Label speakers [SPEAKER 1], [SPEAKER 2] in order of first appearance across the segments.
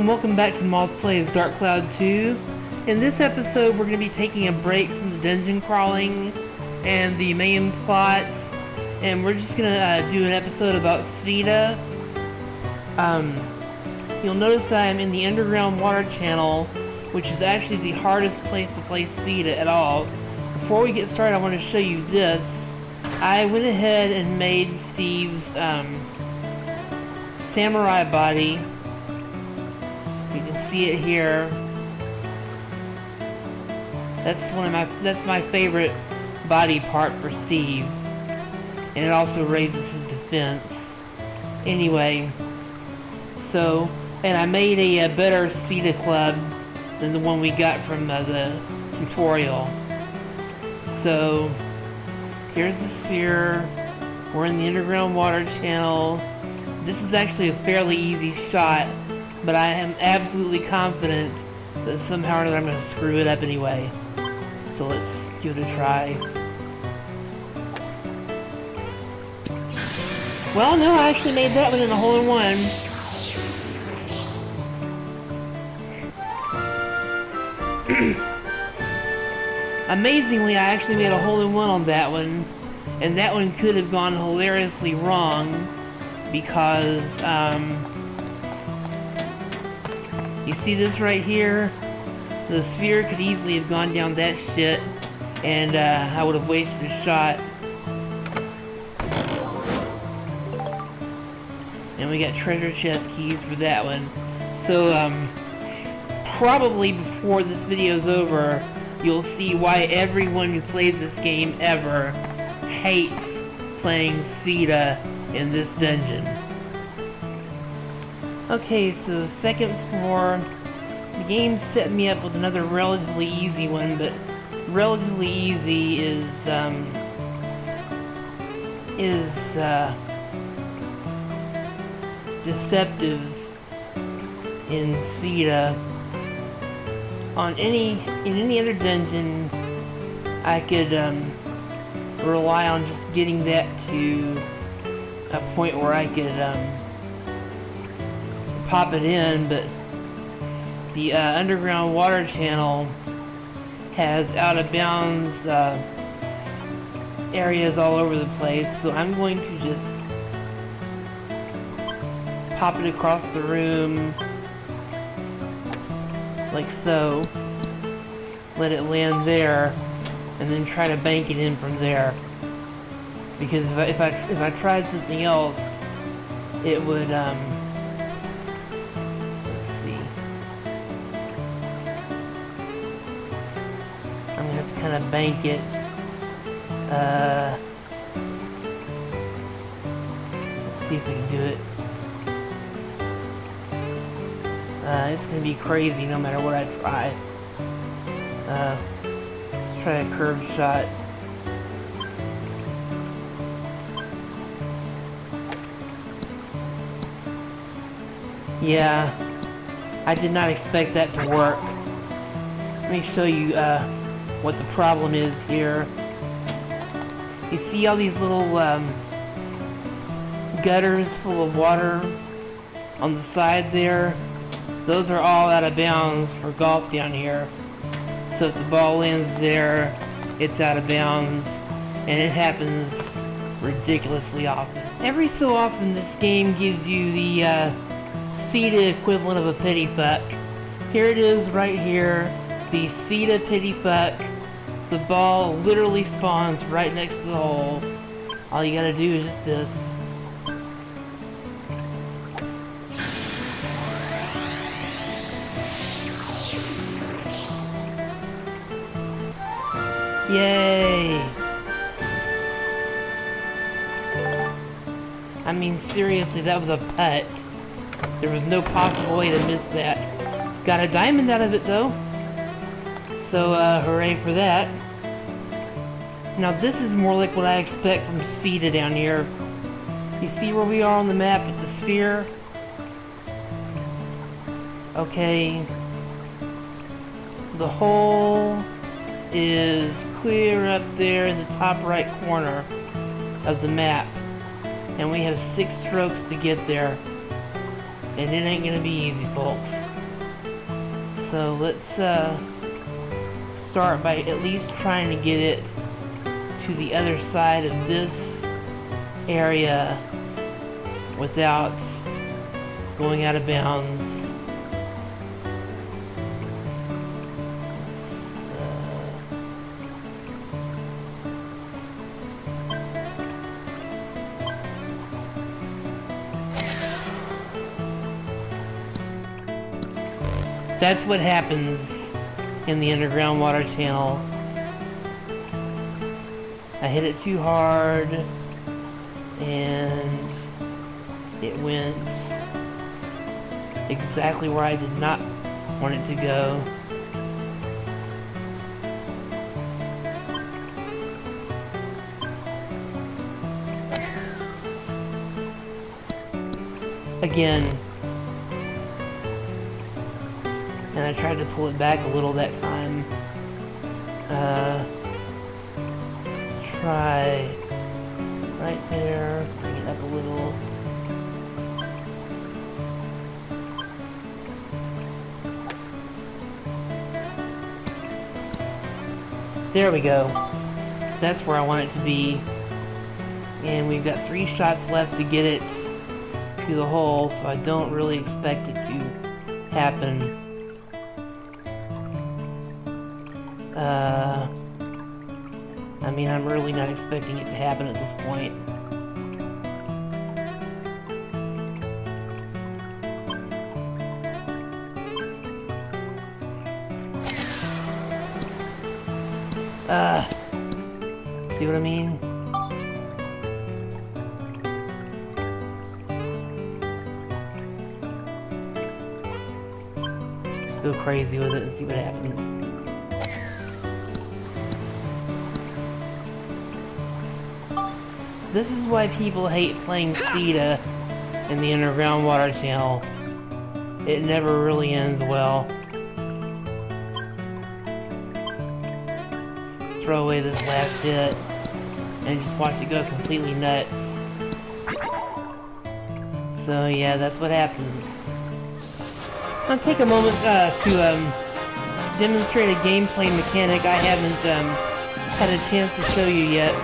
[SPEAKER 1] Everyone, welcome back to Moth Plays Dark Cloud 2. In this episode we're going to be taking a break from the dungeon crawling and the main plot and we're just going to uh, do an episode about Spheda. Um, you'll notice that I'm in the underground water channel which is actually the hardest place to play Spheda at all. Before we get started I want to show you this. I went ahead and made Steve's um, samurai body see it here. That's one of my that's my favorite body part for Steve. And it also raises his defense. Anyway, so and I made a, a better Spheda club than the one we got from uh, the tutorial. So here's the sphere. We're in the underground water channel. This is actually a fairly easy shot but I am absolutely confident that somehow or another I'm going to screw it up anyway. So let's give it a try. Well, no, I actually made that one in a hole-in-one. Amazingly, I actually made a hole-in-one on that one, and that one could have gone hilariously wrong because, um, you see this right here? The sphere could easily have gone down that shit, and uh, I would have wasted a shot. And we got treasure chest keys for that one. So, um, probably before this video's over, you'll see why everyone who plays this game ever hates playing Spheda in this dungeon. Okay, so second floor. The game set me up with another relatively easy one, but relatively easy is, um, is, uh, deceptive in Spheda. On any, in any other dungeon, I could, um, rely on just getting that to a point where I could, um, pop it in, but the uh, underground water channel has out of bounds uh, areas all over the place, so I'm going to just pop it across the room like so, let it land there, and then try to bank it in from there. Because if I, if I, if I tried something else, it would, um, bank it. Uh, see if we can do it. Uh, it's gonna be crazy no matter what I try. Uh, let's try a curved shot. Yeah, I did not expect that to work. Let me show you, uh, what the problem is here. You see all these little um, gutters full of water on the side there? Those are all out of bounds for golf down here. So if the ball lands there, it's out of bounds, and it happens ridiculously often. Every so often this game gives you the uh, Spheda equivalent of a pity fuck. Here it is right here, the Spheda pity fuck the ball literally spawns right next to the hole. All you gotta do is just this. Yay! I mean, seriously, that was a putt. There was no possible way to miss that. Got a diamond out of it, though. So, uh, hooray for that. Now this is more like what I expect from Spheda down here. You see where we are on the map at the sphere? Okay. The hole is clear up there in the top right corner of the map. And we have six strokes to get there. And it ain't gonna be easy, folks. So let's uh, start by at least trying to get it to the other side of this area without going out of bounds. That's what happens in the underground water channel. I hit it too hard and it went exactly where I did not want it to go. Again, and I tried to pull it back a little that time. Go. That's where I want it to be. And we've got three shots left to get it to the hole, so I don't really expect it to happen. Uh, I mean, I'm really not expecting it to happen at this point. Go crazy with it and see what happens. This is why people hate playing Spheda in the underground water channel. It never really ends well. Throw away this last hit and just watch it go completely nuts. So yeah, that's what happens. I'll take a moment uh, to um, demonstrate a gameplay mechanic I haven't um, had a chance to show you yet.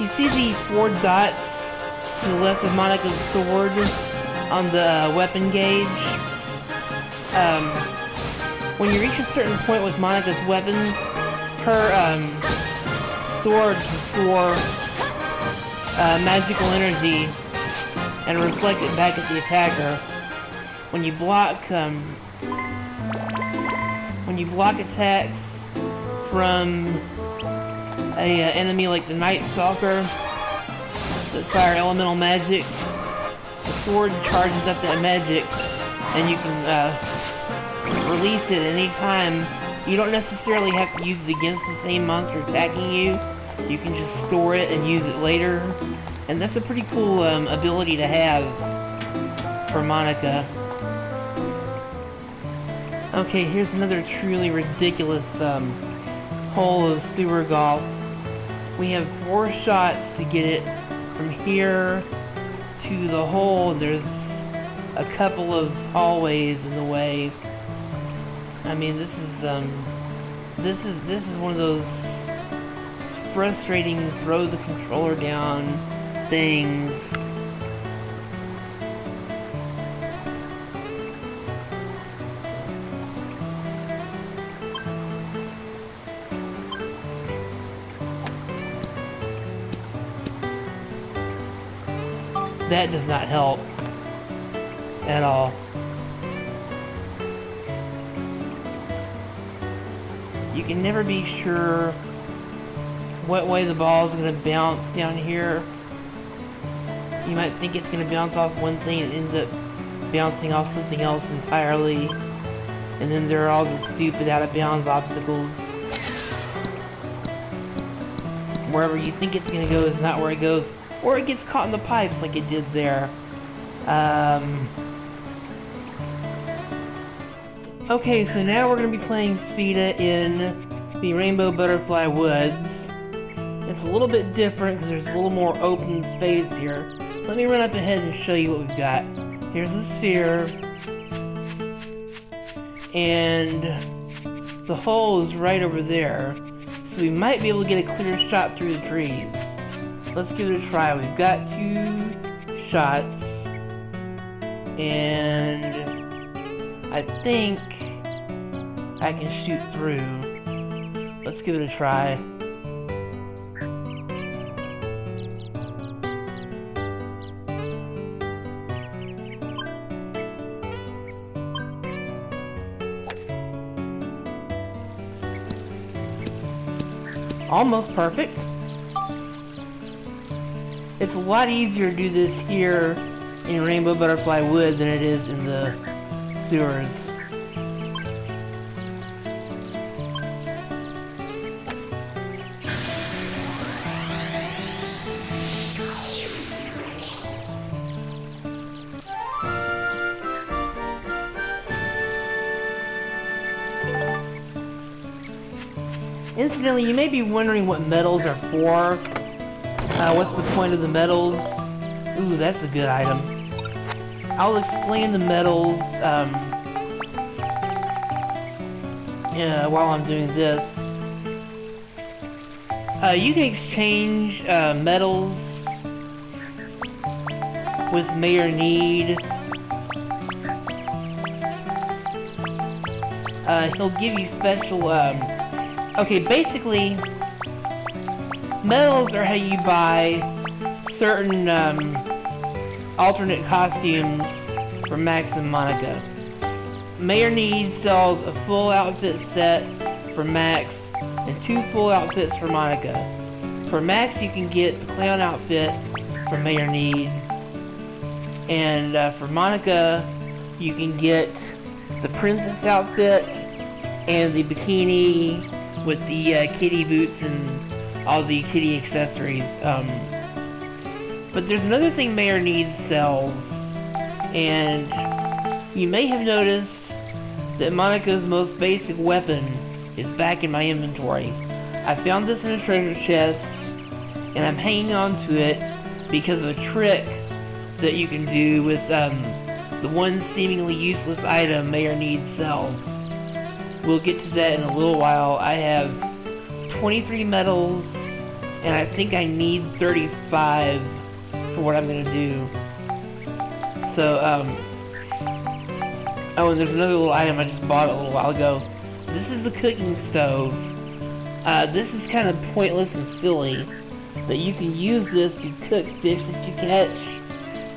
[SPEAKER 1] You see the four dots to the left of Monica's sword on the uh, weapon gauge? Um, when you reach a certain point with Monica's weapons, her um, sword can store uh, magical energy and reflect it back at the attacker. When you block, um, when you block attacks from a uh, enemy like the Night Stalker that fire elemental magic, the sword charges up that magic, and you can uh, release it any time. You don't necessarily have to use it against the same monster attacking you. You can just store it and use it later. And that's a pretty cool um, ability to have for Monica. Okay, here's another truly ridiculous um, hole of sewer golf. We have four shots to get it from here to the hole. There's a couple of hallways in the way. I mean, this is, um, this is, this is one of those frustrating throw the controller down things. That does not help at all. You can never be sure what way the ball is going to bounce down here. You might think it's going to bounce off one thing and ends up bouncing off something else entirely. And then there are all the stupid out of bounds obstacles. Wherever you think it's going to go is not where it goes or it gets caught in the pipes like it did there. Um, okay, so now we're going to be playing Spheda in the Rainbow Butterfly Woods. It's a little bit different because there's a little more open space here. Let me run up ahead and show you what we've got. Here's the sphere. And the hole is right over there. So we might be able to get a clear shot through the trees. Let's give it a try. We've got two shots. And I think I can shoot through. Let's give it a try. almost perfect. It's a lot easier to do this here in Rainbow Butterfly Wood than it is in the sewers. Incidentally, you may be wondering what medals are for. Uh, what's the point of the medals? Ooh, that's a good item. I'll explain the medals um, yeah, while I'm doing this. Uh, you can exchange uh, medals with Mayor Need. Uh, he'll give you special um, Okay, basically, medals are how you buy certain um, alternate costumes for Max and Monica. Mayor Need sells a full outfit set for Max and two full outfits for Monica. For Max, you can get the clown outfit for Mayor Need. And uh, for Monica, you can get the princess outfit and the bikini with the uh, kitty boots and all the kitty accessories. Um, but there's another thing Mayor Needs sells, and you may have noticed that Monica's most basic weapon is back in my inventory. I found this in a treasure chest, and I'm hanging on to it because of a trick that you can do with um, the one seemingly useless item Mayor Needs sells. We'll get to that in a little while. I have 23 medals, and I think I need 35 for what I'm going to do. So, um... Oh, and there's another little item I just bought a little while ago. This is the cooking stove. Uh, this is kind of pointless and silly, but you can use this to cook fish that you catch,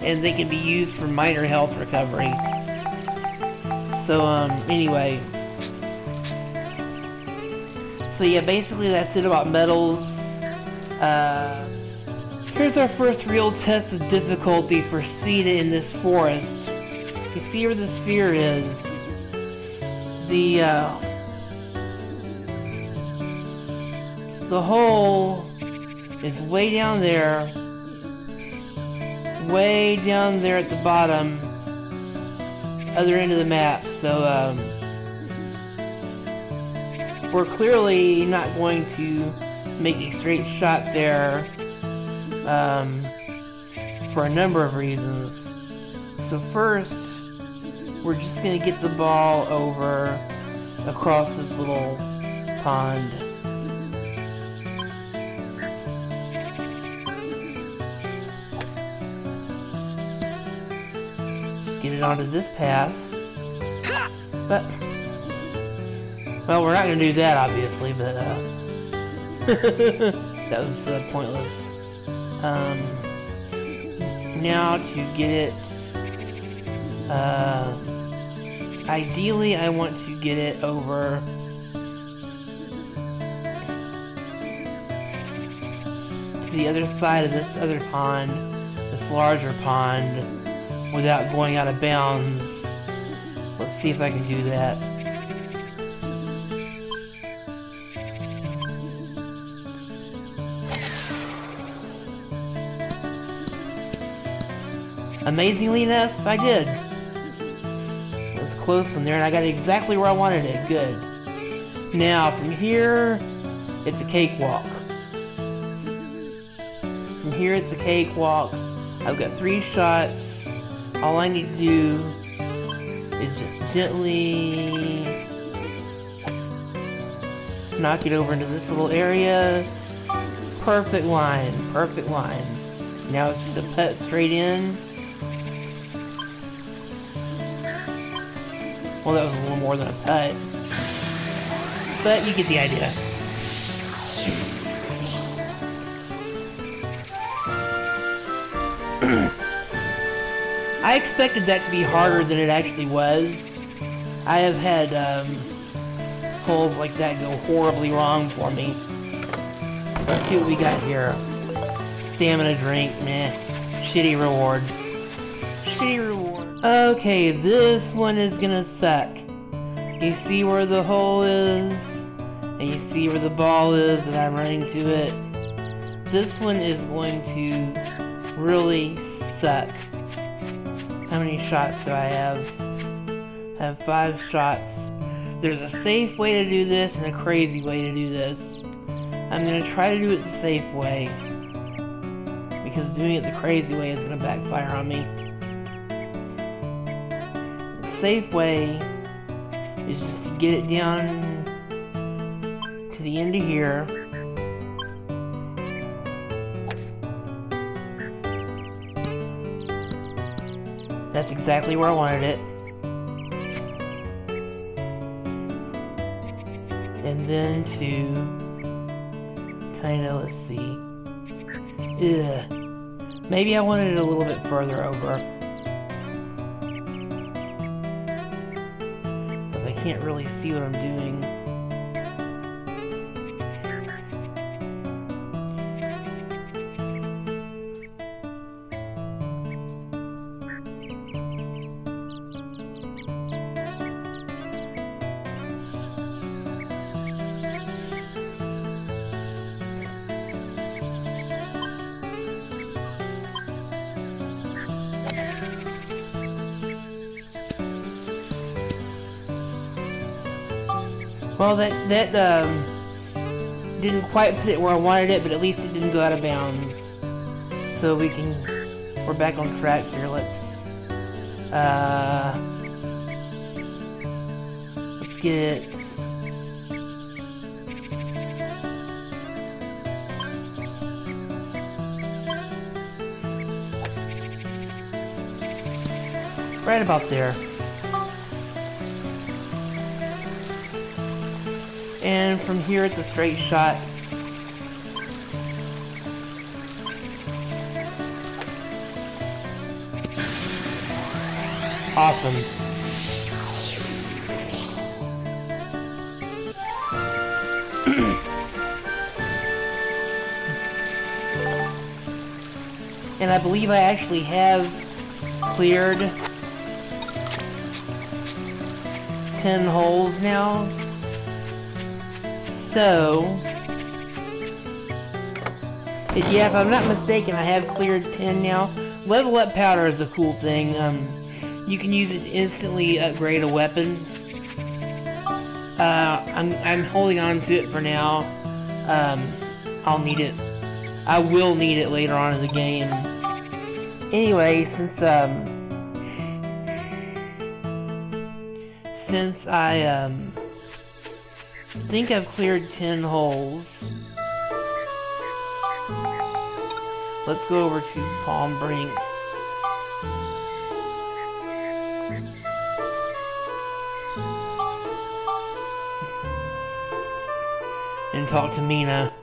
[SPEAKER 1] and they can be used for minor health recovery. So, um, anyway, so yeah, basically that's it about medals. Uh, here's our first real test of difficulty for Spheda in this forest. You see where the sphere is. The, uh, the hole is way down there. Way down there at the bottom. Other end of the map. So, um, we're clearly not going to make a straight shot there um, for a number of reasons. So first, we're just going to get the ball over across this little pond. Get it onto this path. But well, we're not going to do that, obviously, but, uh... that was uh, pointless. Um... Now, to get it... Uh... Ideally, I want to get it over... to the other side of this other pond, this larger pond, without going out of bounds. Let's see if I can do that. Amazingly enough, I did. It was close from there, and I got exactly where I wanted it. Good. Now, from here, it's a cakewalk. From here, it's a cakewalk. I've got three shots. all I need to do is just gently knock it over into this little area. Perfect line, perfect line. Now it's just a put straight in. Well, that was a little more than a putt. But you get the idea. I expected that to be harder than it actually was. I have had um, holes like that go horribly wrong for me. Let's see what we got here. Stamina drink, meh. Shitty reward. Shitty reward. Okay, this one is gonna suck. You see where the hole is, and you see where the ball is, and I'm running to it. This one is going to really suck. How many shots do I have? I have five shots. There's a safe way to do this and a crazy way to do this. I'm to try to do it the safe way. Because doing it the crazy way is to backfire on me. Safe way is just to get it down to the end of here. That's exactly where I wanted it. And then to kind of, let's see. Ugh. Maybe I wanted it a little bit further over. Can't really see what I'm doing. Well, that that um, didn't quite put it where I wanted it, but at least it didn't go out of bounds. So we can, we're back on track here. Let's, uh, let's get. Right about there. And from here it's a straight shot. Awesome. and I believe I actually have cleared 10 holes now. So, if, yeah, if I'm not mistaken, I have cleared 10 now. Level up powder is a cool thing. Um, you can use it to instantly upgrade a weapon. Uh, I'm, I'm holding on to it for now. Um, I'll need it. I will need it later on in the game. Anyway, since, um, since I, um, think I've cleared 10 holes. Let's go over to Palm Brinks. And talk to Mina.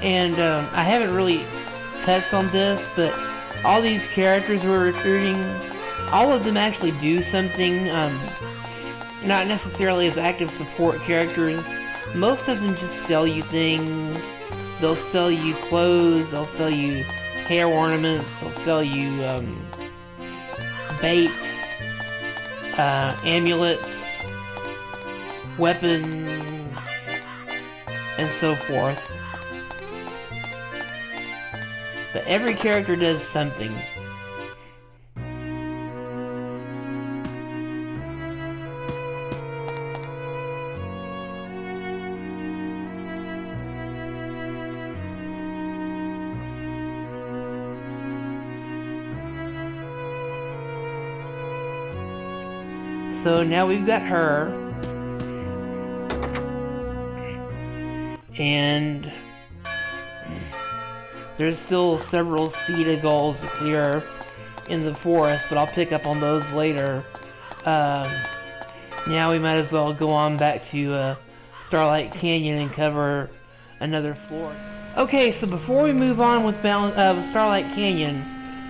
[SPEAKER 1] And um, I haven't really touched on this, but all these characters we're recruiting, all of them actually do something um, not necessarily as active support characters. Most of them just sell you things. They'll sell you clothes, they'll sell you hair ornaments, they'll sell you um, bait, uh, amulets, weapons, and so forth. But every character does something. Now we've got her. And there's still several Spheda goals to clear in the forest, but I'll pick up on those later. Um, now we might as well go on back to uh, Starlight Canyon and cover another floor. Okay, so before we move on with, uh, with Starlight Canyon,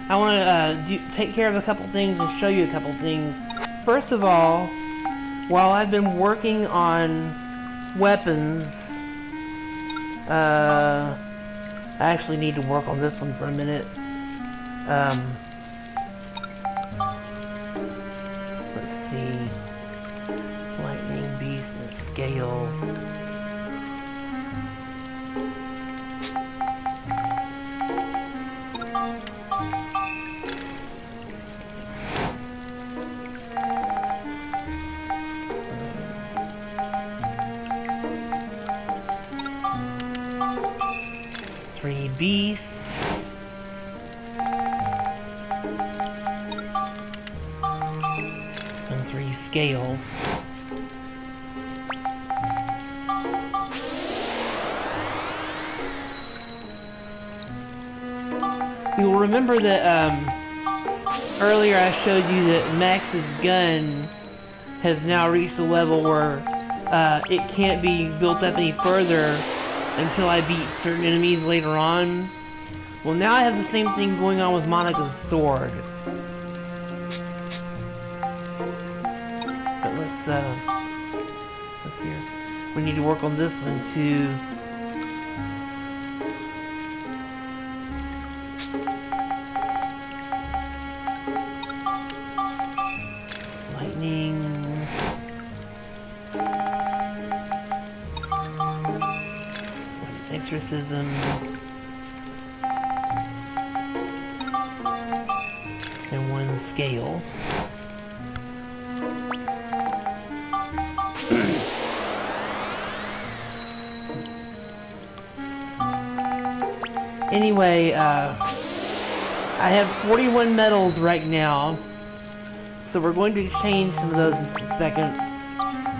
[SPEAKER 1] I want to uh, take care of a couple things and show you a couple things. First of all, while I've been working on weapons, uh, I actually need to work on this one for a minute. Um, You'll remember that um, earlier I showed you that Max's gun has now reached a level where uh, it can't be built up any further until I beat certain enemies later on. Well, now I have the same thing going on with Monica's sword. But let's, uh, look here. We need to work on this one too. 41 right now. So we're going to exchange some of those in a second.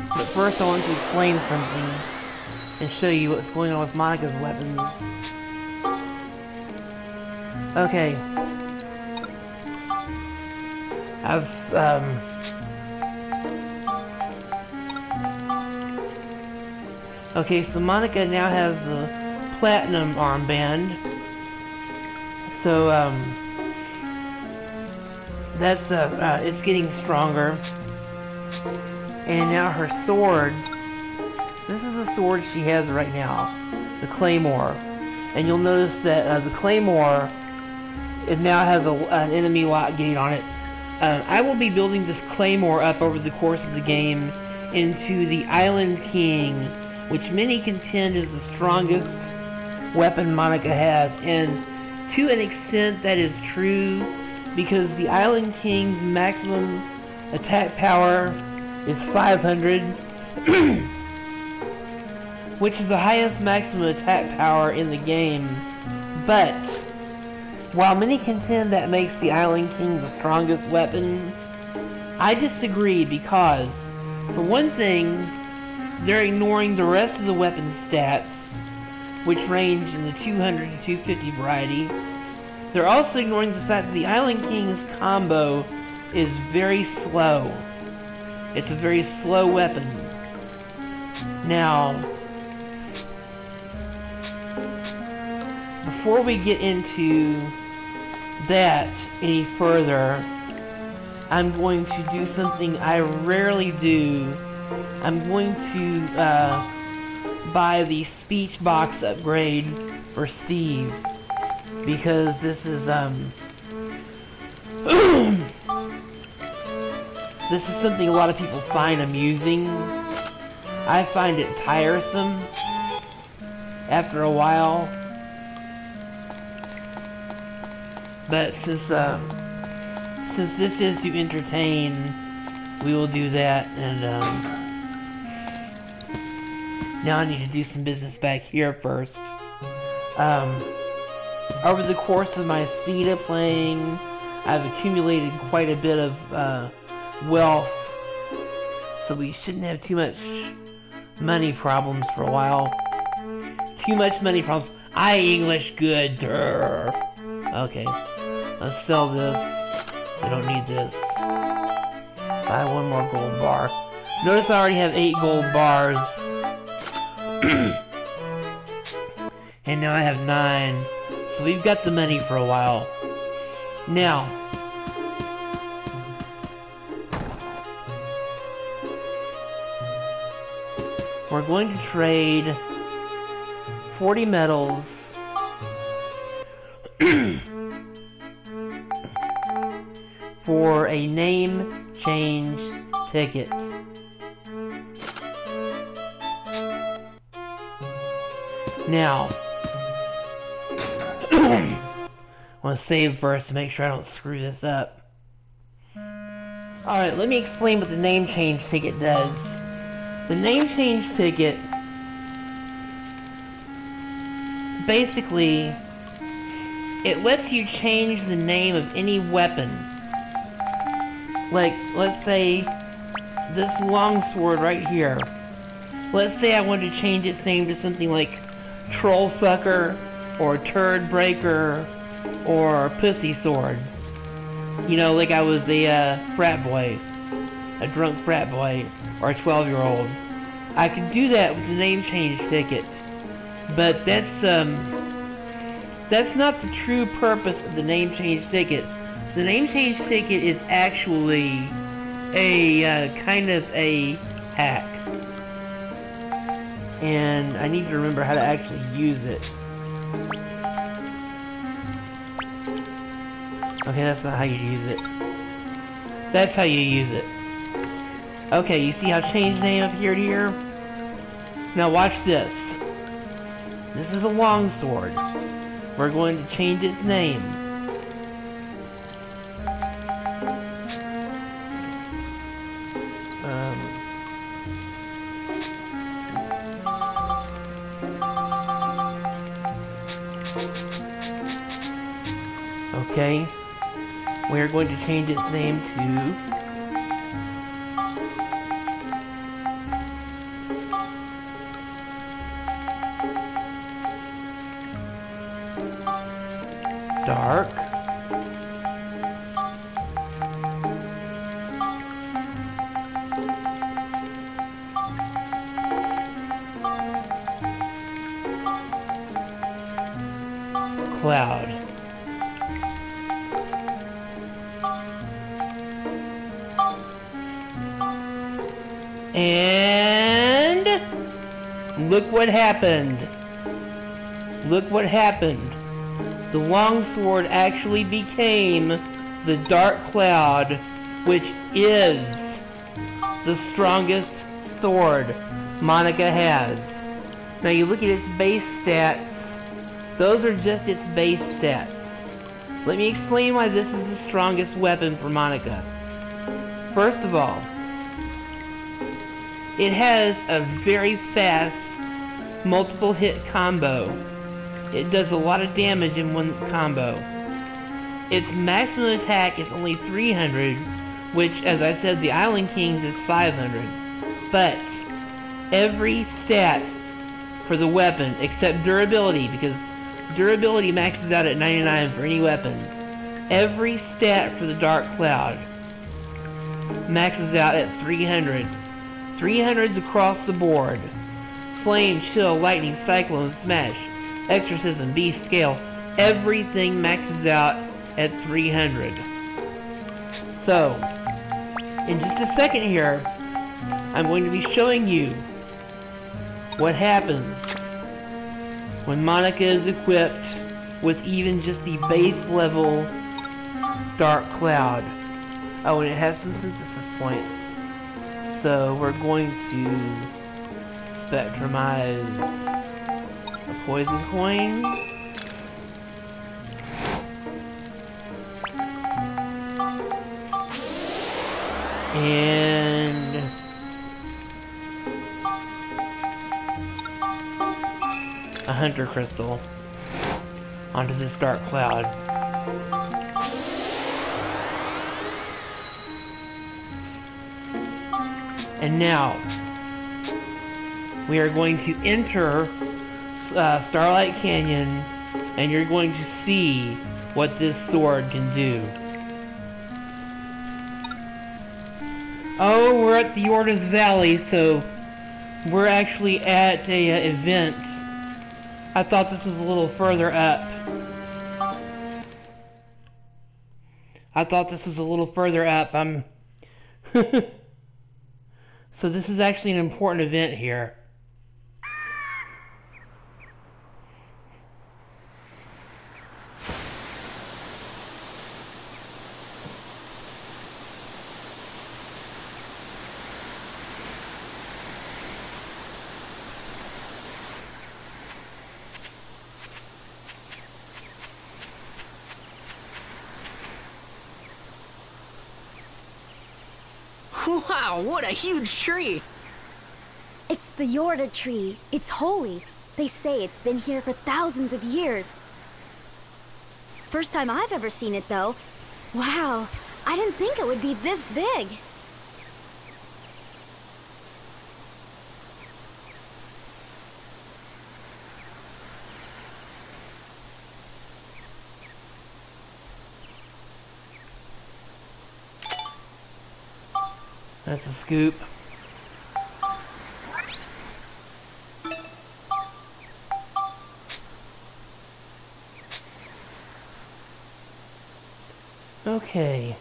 [SPEAKER 1] But first I want to explain something and show you what's going on with Monica's weapons. Okay. I've, um... Okay, so Monica now has the Platinum armband. So, um... That's, uh, uh, it's getting stronger. And now her sword this is the sword she has right now, the Claymore. And you'll notice that uh, the Claymore, it now has a, an enemy lock gate on it. Uh, I will be building this Claymore up over the course of the game into the Island King, which many contend is the strongest weapon Monica has. And to an extent that is true, because the Island King's maximum attack power is 500. which is the highest maximum attack power in the game, but while many contend that makes the Island King the strongest weapon, I disagree because, for one thing, they're ignoring the rest of the weapon stats, which range in the 200 to 250 variety. They're also ignoring the fact that the Island King's combo is very slow. It's a very slow weapon. Now, before we get into that any further, I'm going to do something I rarely do. I'm going to uh, buy the speech box upgrade for Steve because this is um this is something a lot of people find amusing. I find it tiresome after a while. But since uh, since this is to entertain, we will do that. And um, now I need to do some business back here first. Um, over the course of my Spheda playing, I've accumulated quite a bit of uh, wealth so we shouldn't have too much money problems for a while. Too much money problems. I English good. Durr. Okay, let's sell this. I don't need this. Buy one more gold bar. Notice I already have eight gold bars. and now I have nine. So we've got the money for a while. Now, we're going to trade 40 medals for a name change ticket. Now, want to save first to make sure I don't screw this up. Alright, let me explain what the name change ticket does. The name change ticket basically it lets you change the name of any weapon. Like, let's say this longsword right here. Let's say I wanted to change its name to something like Troll Fucker or Turd Breaker or Pussy Sword. You know, like I was a uh, frat boy, a drunk frat boy, or a 12 year old. I could do that with the name change ticket. But that's, um, that's not the true purpose of the name change ticket. The name change ticket is actually a, uh, kind of a hack. And I need to remember how to actually use it. Okay, that's not how you use it. That's how you use it. Okay, you see how change name to here? Now watch this. This is a longsword. We're going to change its name. Change its name to happened. Look what happened the longsword actually became the Dark Cloud, which is the strongest sword Monica has. Now you look at its base stats, those are just its base stats. Let me explain why this is the strongest weapon for Monica. First of all, it has a very fast multiple hit combo it does a lot of damage in one combo. Its maximum attack is only 300, which, as I said, the Island Kings is 500. But, every stat for the weapon, except durability, because durability maxes out at 99 for any weapon. Every stat for the Dark Cloud maxes out at 300. 300s across the board. Flame, Chill, Lightning, Cyclone, Smash. Exorcism, Beast, Scale, everything maxes out at 300. So, in just a second here, I'm going to be showing you what happens when Monica is equipped with even just the base level Dark Cloud. Oh, and it has some synthesis points. So we're going to spectrumize a poison coin. And a hunter crystal onto this dark cloud. And now, we are going to enter uh, Starlight Canyon, and you're going to see what this sword can do. Oh, we're at the Yorda's Valley, so we're actually at a uh, event. I thought this was a little further up. I thought this was a little further up. I'm... so this is actually an important event here.
[SPEAKER 2] Wow, what a huge tree!
[SPEAKER 3] It's the Yorda tree. It's holy. They say it's been here for thousands of years. First time I've ever seen it, though. Wow, I didn't think it would be this big.
[SPEAKER 1] That's a scoop. Okay.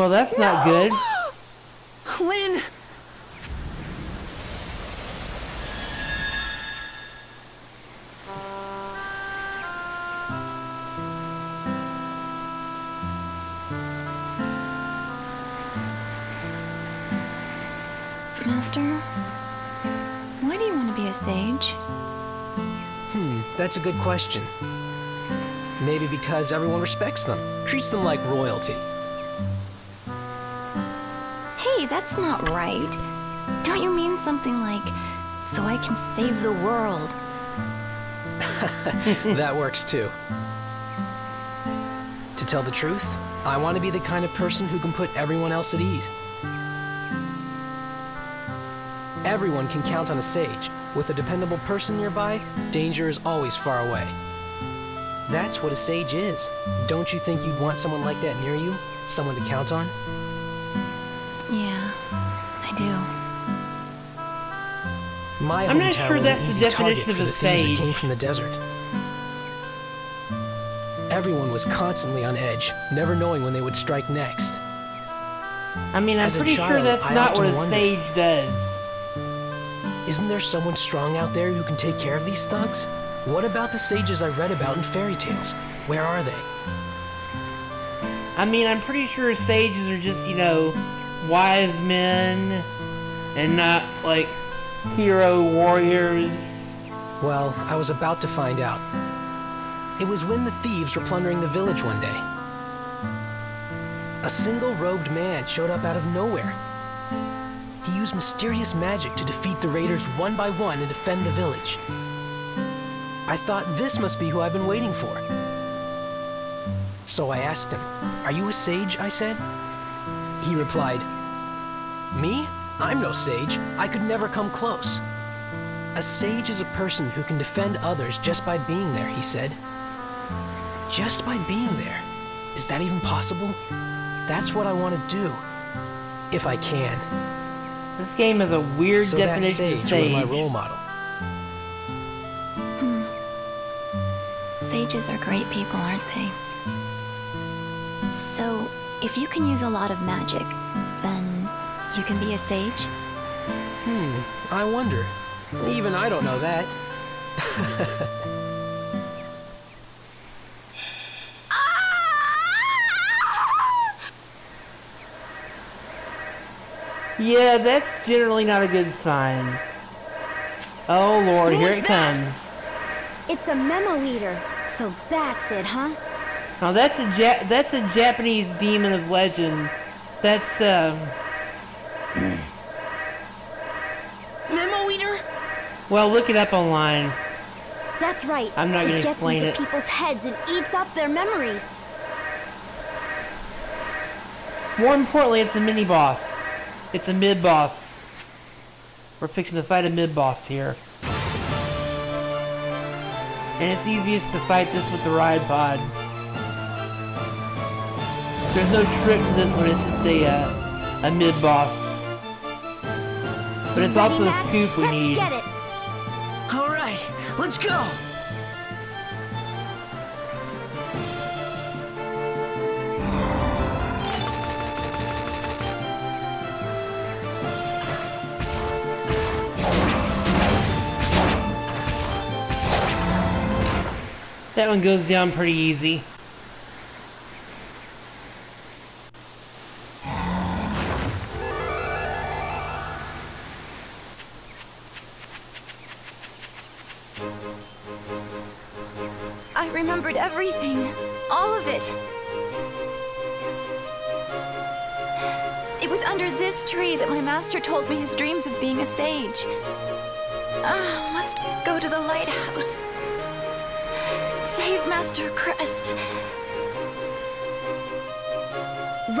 [SPEAKER 1] Well, that's not good.
[SPEAKER 2] Lin!
[SPEAKER 4] Master, why do you want to be a sage?
[SPEAKER 2] Hmm, that's a good question. Maybe because everyone respects them, treats them like royalty.
[SPEAKER 4] That's not right. Don't you mean something like, so I can save the world?
[SPEAKER 2] that works too. To tell the truth, I want to be the kind of person who can put everyone else at ease. Everyone can count on a sage. With a dependable person nearby, danger is always far away. That's what a sage is. Don't you think you'd want someone like that near you? Someone to count on? My
[SPEAKER 1] I'm not
[SPEAKER 2] hometown
[SPEAKER 1] sure
[SPEAKER 2] was
[SPEAKER 1] that's
[SPEAKER 2] an
[SPEAKER 1] the
[SPEAKER 2] easy
[SPEAKER 1] definition
[SPEAKER 2] target
[SPEAKER 1] of
[SPEAKER 2] for the thieves that
[SPEAKER 1] sage.
[SPEAKER 2] came from the desert. Everyone was constantly on edge, never knowing when they would strike next.
[SPEAKER 1] I mean, I'm
[SPEAKER 2] As
[SPEAKER 1] pretty sure that's
[SPEAKER 2] I
[SPEAKER 1] not what a
[SPEAKER 2] wondered-
[SPEAKER 1] sage does.
[SPEAKER 2] Isn't there someone strong out there who can take care of these thugs? What about the sages I read about in fairy tales? Where are they?
[SPEAKER 1] I mean, I'm pretty sure sages are just, you know, wise men and not like hero warriors.
[SPEAKER 2] Well, I was about to find out. It was when the thieves were plundering the village one day. A single robed man showed up out of nowhere. He used mysterious magic to defeat the raiders one by one and defend the village. I thought this must be who I've been waiting for. So I asked him, Are you a sage? I said. He replied, Me? I'm no sage. I could never come close. A sage is a person who can defend others just by being there, he said. Just by being there. Is that even possible? That's what I want to do. If I can.
[SPEAKER 1] This game is a weird
[SPEAKER 2] So that
[SPEAKER 1] definition
[SPEAKER 2] sage
[SPEAKER 1] of sage.
[SPEAKER 2] was my role model. Hmm.
[SPEAKER 4] Sages are great people, aren't they? So, if you can use a lot of magic, then you can be a sage?
[SPEAKER 2] Hmm, I wonder. Even I don't know that.
[SPEAKER 1] Yeah, that's generally not a good sign. Oh lord, here it
[SPEAKER 3] that?
[SPEAKER 1] comes.
[SPEAKER 3] It's a memo eater. So that's it, huh?
[SPEAKER 1] Now that's a ja that's a Japanese demon of legend. That's um.
[SPEAKER 2] Memo Eater?
[SPEAKER 1] Well, look it up online.
[SPEAKER 3] That's right.
[SPEAKER 1] I'm not gonna
[SPEAKER 3] it gets
[SPEAKER 1] explain
[SPEAKER 3] into
[SPEAKER 1] it.
[SPEAKER 3] people's heads and eats up their memories.
[SPEAKER 1] More importantly, it's a mini boss. It's a mid boss. We're fixing to fight a mid boss here. And it's easiest to fight this with the ride pod. There's no trick to this one, it's just a, uh, a mid boss. But it's also the
[SPEAKER 3] Max?
[SPEAKER 1] scoop we need.
[SPEAKER 2] All right, let's go.
[SPEAKER 1] That one goes down pretty easy.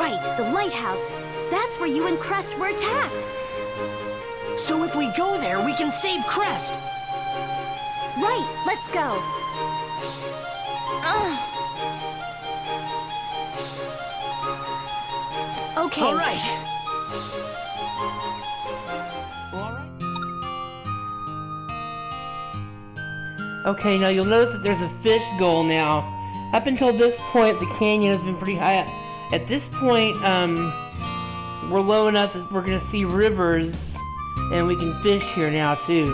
[SPEAKER 3] Right, the lighthouse. That's where you and Crest were attacked.
[SPEAKER 2] So if we go there, we can save Crest.
[SPEAKER 3] Right, let's go.
[SPEAKER 4] Ugh.
[SPEAKER 3] Okay.
[SPEAKER 2] All right.
[SPEAKER 1] Okay, now you'll notice that there's a fish goal now. Up until this point, the canyon has been pretty high. At this point, um, we're low enough that we're gonna see rivers, and we can fish here now too.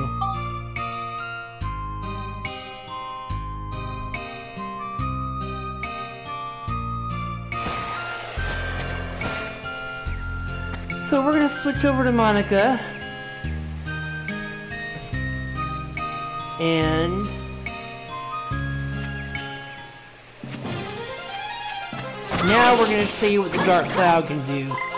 [SPEAKER 1] So we're gonna switch over to Monica. And now we're gonna see what the dark cloud can do.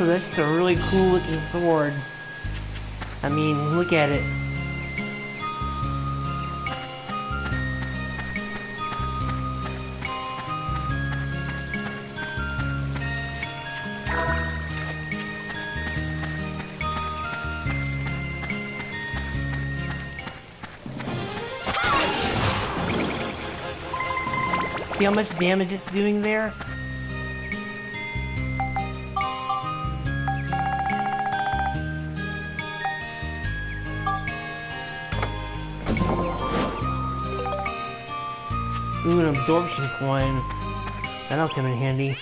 [SPEAKER 1] Also, that's a really cool looking sword. I mean, look at it. See how much damage it's doing there? Absorption coin. That'll come in handy.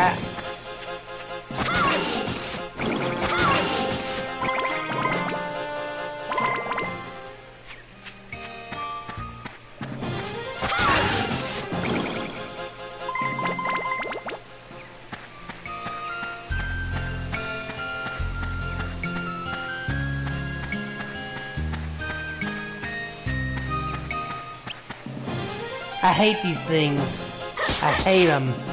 [SPEAKER 1] Ah. I hate these things. I hate them.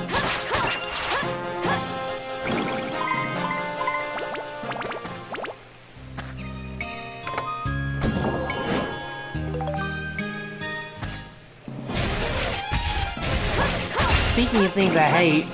[SPEAKER 1] Things I hate,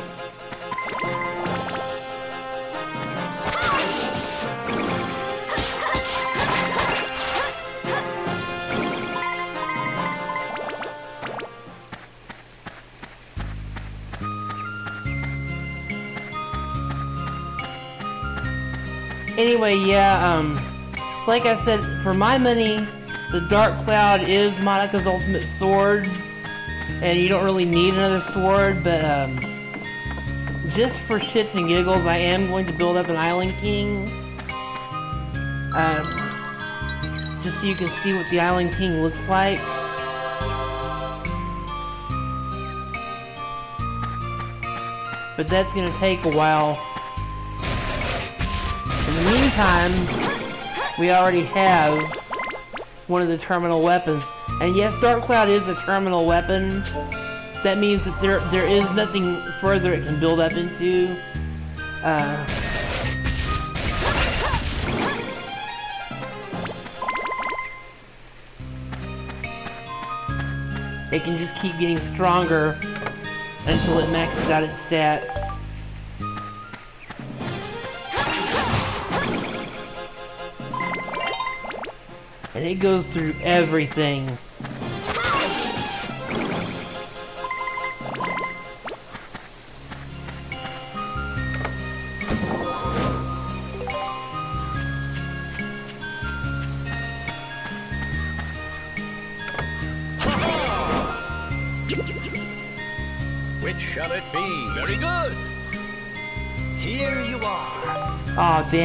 [SPEAKER 1] Anyway, yeah, um, like I said, for my money, the Dark Cloud is Monica's ultimate sword, and you don't really need another sword, but, um, just for shits and giggles, I am going to build up an Island King, um, just so you can see what the Island King looks like. But that's gonna take a while in the meantime, we already have one of the terminal weapons. And yes, Dark Cloud is a terminal weapon. That means that there there is nothing further it can build up into. Uh, it can just keep getting stronger until it maxes out its stats. And it goes through everything.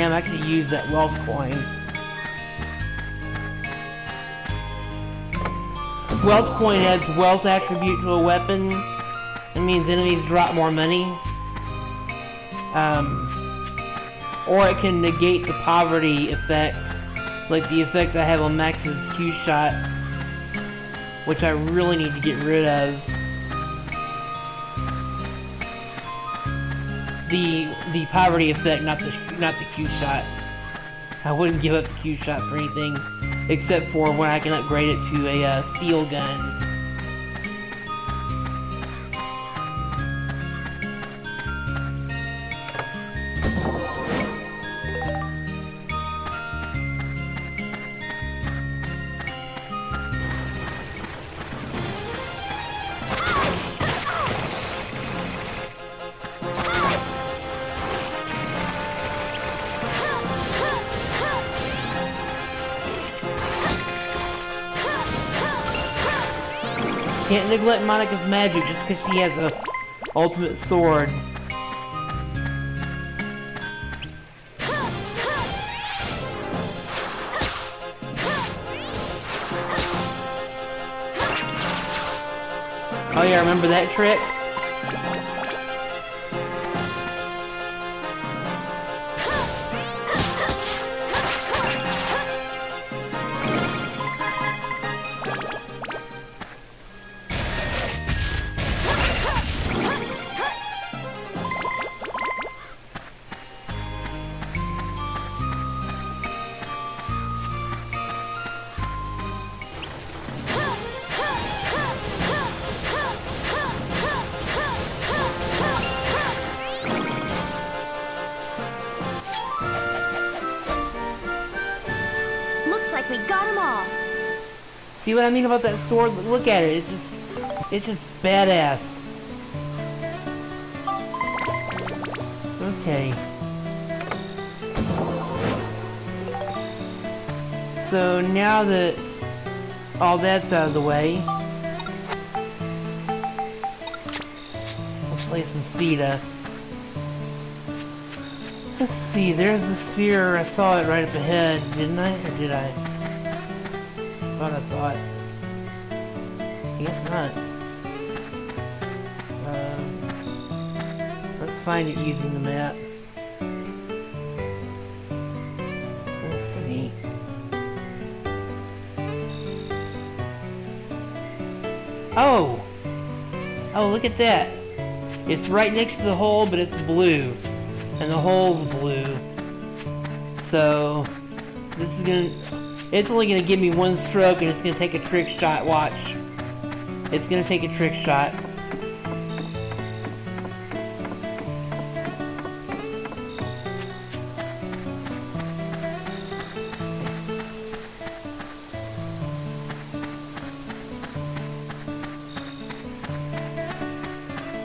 [SPEAKER 1] Damn, I could use that wealth coin. Wealth coin adds wealth attribute to a weapon. It means enemies drop more money. Um, or it can negate the poverty effect, like the effect I have on Max's Q shot, which I really need to get rid of. The the poverty effect, not the not the Q shot. I wouldn't give up the Q shot for anything except for when I can upgrade it to a uh, steel gun. Can't neglect Monica's magic just because she has a ultimate sword. Oh yeah, remember that trick? I mean about that sword? Look at it. It's just, it's just badass. Okay. So now that all that's out of the way, let's play some Spheda. Let's see, there's the sphere. I saw it right up ahead, didn't I? Or did I? thought I saw it. Guess. Um, let's find it using the map. Let's see. Oh! Oh, look at that. It's right next to the hole, but it's blue. And the hole's blue. So, this is gonna... It's only to give me one stroke and it's to take a trick shot. Watch. It's gonna take a trick shot.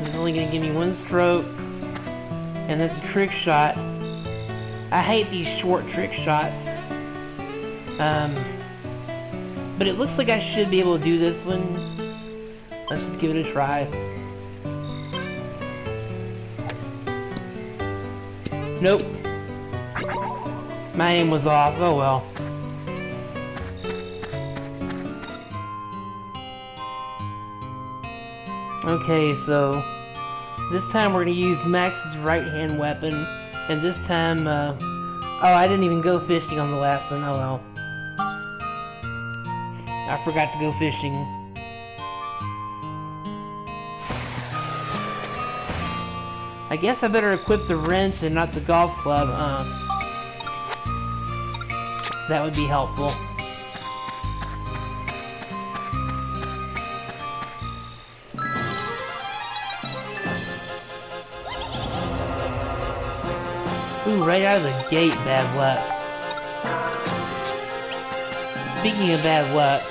[SPEAKER 1] It's only gonna give me one stroke, and that's a trick shot. I hate these short trick shots. Um, but it looks like I should be able to do this one Let's just give it a try. Nope. My aim was off. Oh well. Okay, so this time we're gonna use Max's right hand weapon, and this time, uh, oh, I didn't even go fishing on the last one. Oh well. I forgot to go fishing. I guess I better equip the wrench and not the golf club, uh. That would be helpful. Ooh, right out of the gate, bad luck. Speaking of bad luck,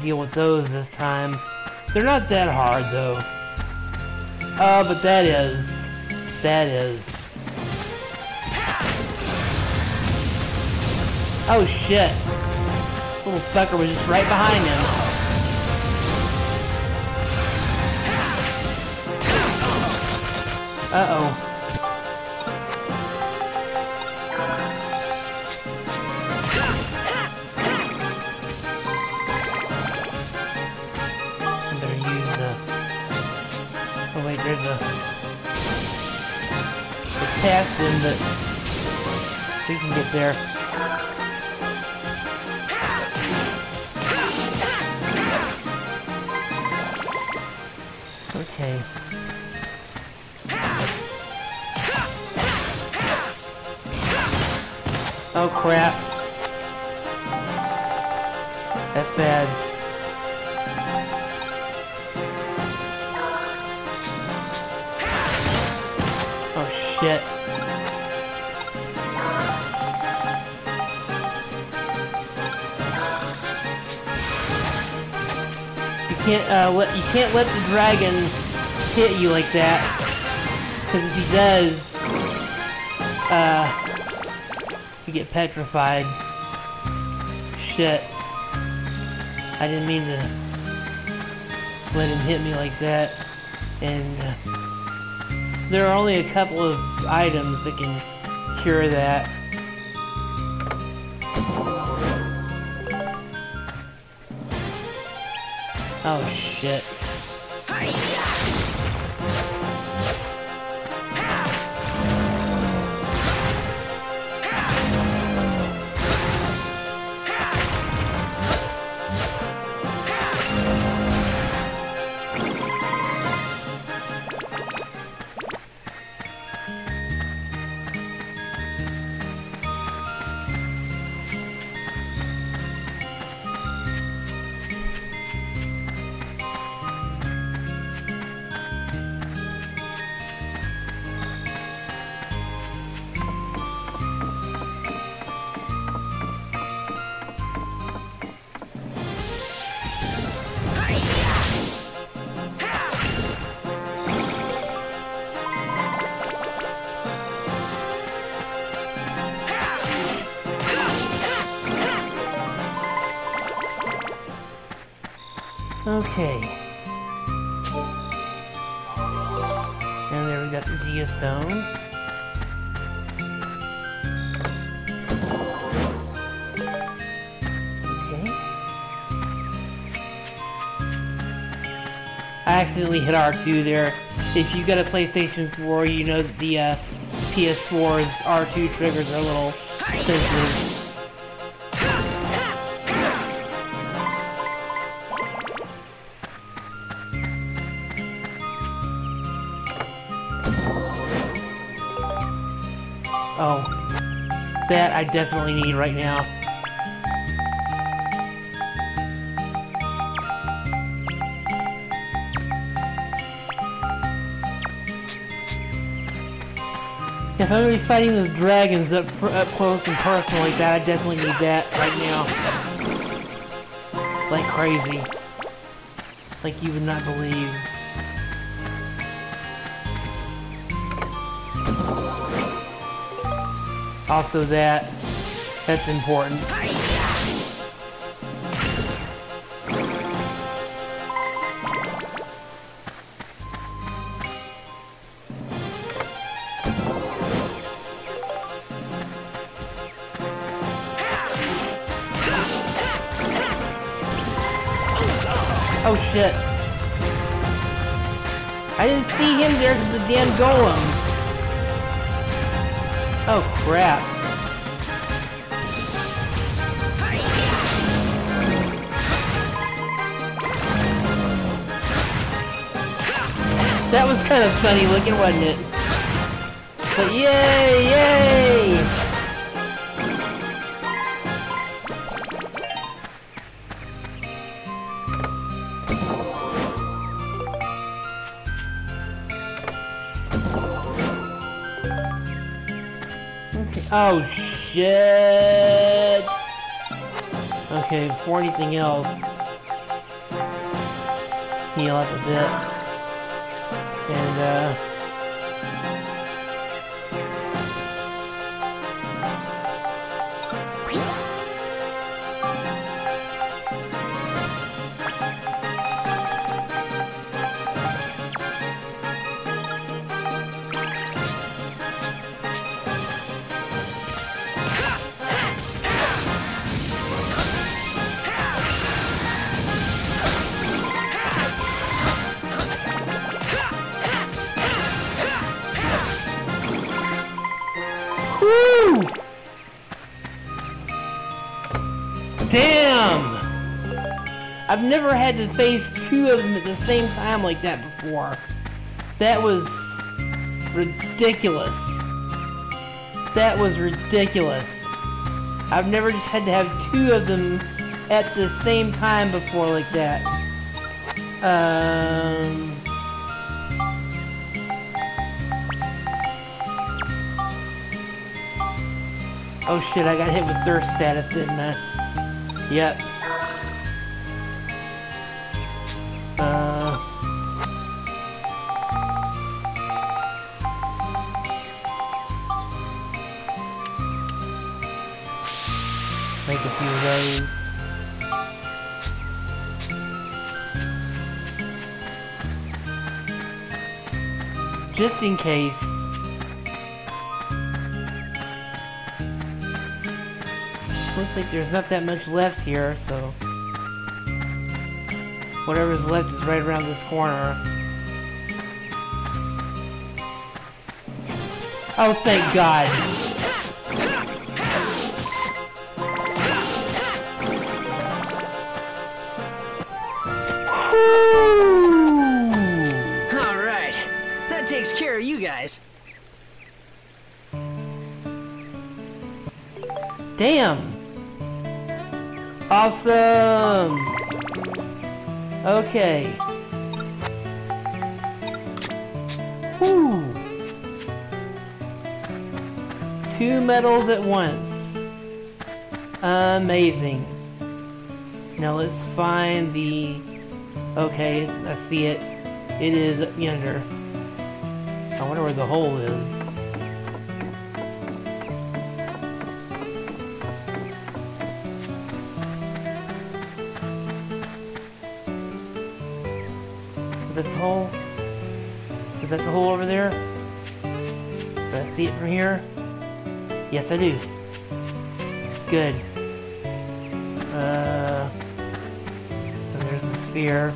[SPEAKER 1] deal with those this time. They're not that hard, though. Uh, but that is. That is. Oh, shit. Little sucker was just right behind him. Uh-oh. In that... We can get there. Okay. Oh crap. Uh let you can't let the dragon hit you like that. Cause if he does uh you get petrified. Shit. I didn't mean to let him hit me like that. And uh, there are only a couple of items that can cure that. Oh shit. Okay. And there we got the geostone. I accidentally hit R2 there. If you've got a PlayStation 4, you know the uh, PS4's R2 triggers are a little sensitive. I definitely need right now. If I'm gonna be fighting those dragons up up close and personal like that, I definitely need that right now. Like crazy. Like you would not believe. Also that, that's important. Oh shit. I didn't see him there because the damn golem. Crap. That was kind of funny looking, wasn't it? But yay, yay! Oh shit! Okay, before anything else, heal up a bit, and uh, I've never had to face two of them at the same time like that before. That was ridiculous. That was ridiculous. I've never just had to have two of them at the same time before like that. Um... Oh shit, I got hit with thirst status, didn't I? Yep. Case. Looks like there's not that much left here, so... Whatever's left is right around this corner. Oh, thank God!
[SPEAKER 2] Guys.
[SPEAKER 1] Damn! Awesome! Okay. Whew! Two medals at once. Amazing. Now let's find the... Okay, I see it. It is yonder. I wonder where the hole is. Is that the hole? Is that the hole over there? Do I see it from here? Yes, I do. Good. Uh, and there's the sphere.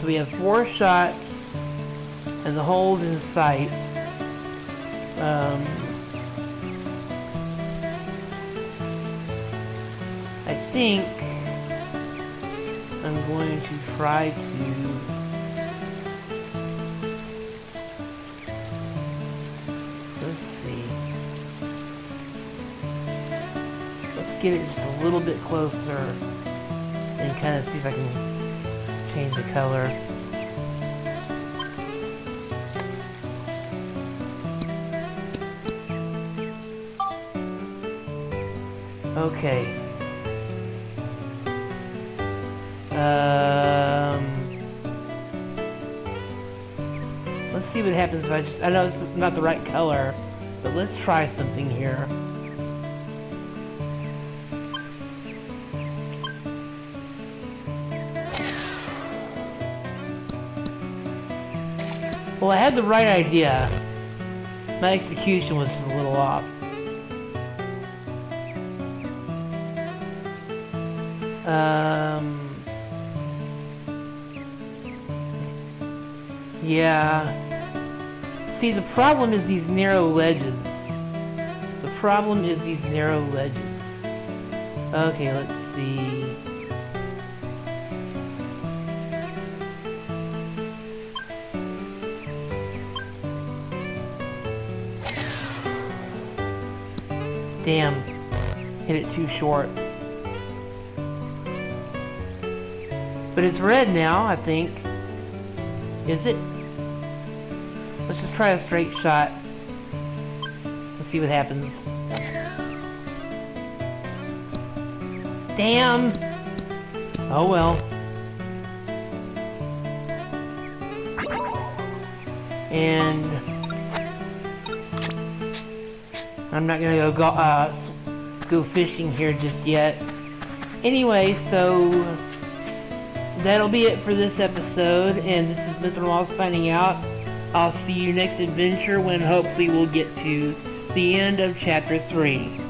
[SPEAKER 1] So we have four shots, and the hole's in sight. Um, I think I'm going to try to let's see let's get it just a little bit closer and kind of see if I can change the color Okay. Um... Let's see what happens if I just... I know it's not the right color, but let's try something here. Well, I had the right idea. My execution was just a little off. Um... Yeah. See, the problem is these narrow ledges. The problem is these narrow ledges. Okay, let's see. Damn. Hit it too short. It's red now, I think. Is it? Let's just try a straight shot. Let's see what happens. Damn! Oh well. And... I'm not gonna go, uh, go fishing here just yet. Anyway, so that'll be it for this episode, and this is Mr. Law signing out. I'll see you next adventure when hopefully we'll get to the end of Chapter 3.